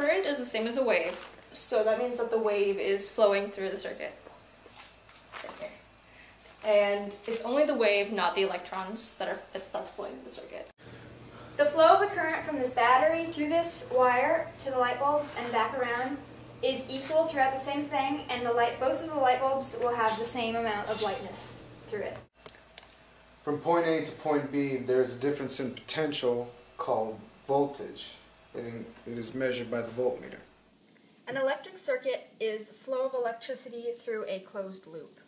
the current is the same as a wave, so that means that the wave is flowing through the circuit. Okay. And it's only the wave, not the electrons, that are that's flowing through the circuit. The flow of the current from this battery through this wire to the light bulbs and back around is equal throughout the same thing, and the light both of the light bulbs will have the same amount of lightness through it. From point A to point B, there's a difference in potential called voltage. It is measured by the voltmeter. An electric circuit is flow of electricity through a closed loop.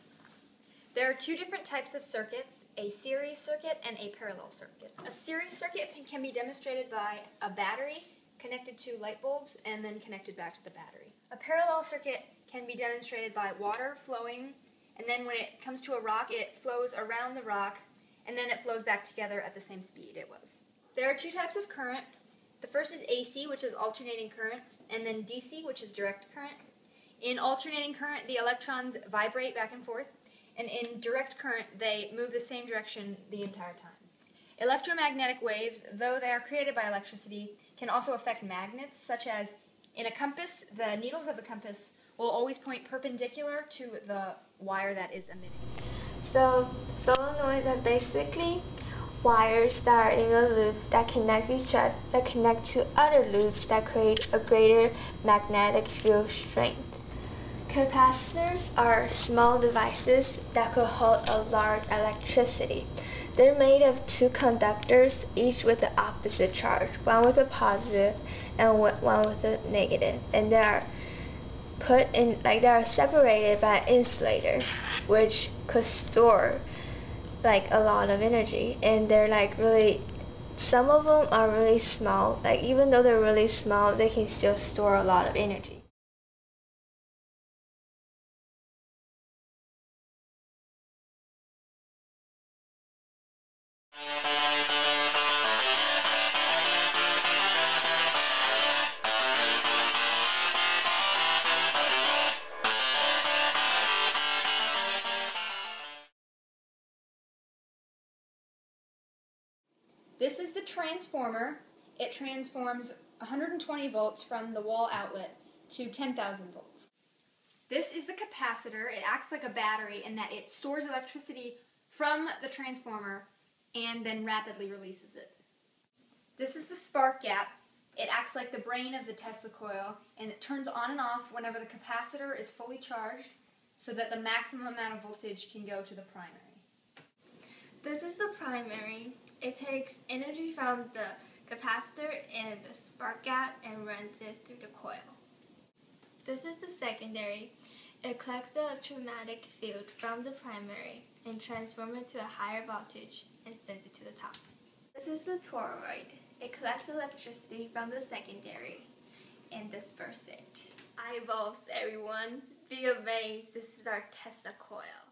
There are two different types of circuits, a series circuit and a parallel circuit. A series circuit can be demonstrated by a battery connected to light bulbs and then connected back to the battery. A parallel circuit can be demonstrated by water flowing and then when it comes to a rock it flows around the rock and then it flows back together at the same speed it was. There are two types of current. The first is AC, which is alternating current, and then DC, which is direct current. In alternating current, the electrons vibrate back and forth, and in direct current, they move the same direction the entire time. Electromagnetic waves, though they are created by electricity, can also affect magnets, such as in a compass, the needles of the compass will always point perpendicular to the wire that is emitting. So, solenoids are basically wires that are in a loop that connect each other that connect to other loops that create a greater magnetic field strength. Capacitors are small devices that could hold a large electricity. They're made of two conductors, each with the opposite charge, one with a positive and one with a negative, and they are put in like they are separated by an insulator, which could store like a lot of energy. And they're like really some of them are really small. Like even though they're really small they can still store a lot of energy This is the transformer. It transforms 120 volts from the wall outlet to 10,000 volts. This is the capacitor. It acts like a battery in that it stores electricity from the transformer and then rapidly releases it. This is the spark gap. It acts like the brain of the Tesla coil and it turns on and off whenever the capacitor is fully charged so that the maximum amount of voltage can go to the primary. This is the primary. It takes energy from the capacitor and the spark gap and runs it through the coil. This is the secondary. It collects the electromagnetic field from the primary and transforms it to a higher voltage and sends it to the top. This is the toroid. It collects electricity from the secondary and disperses it. Eyeballs, everyone. Be amazed. This is our Tesla coil.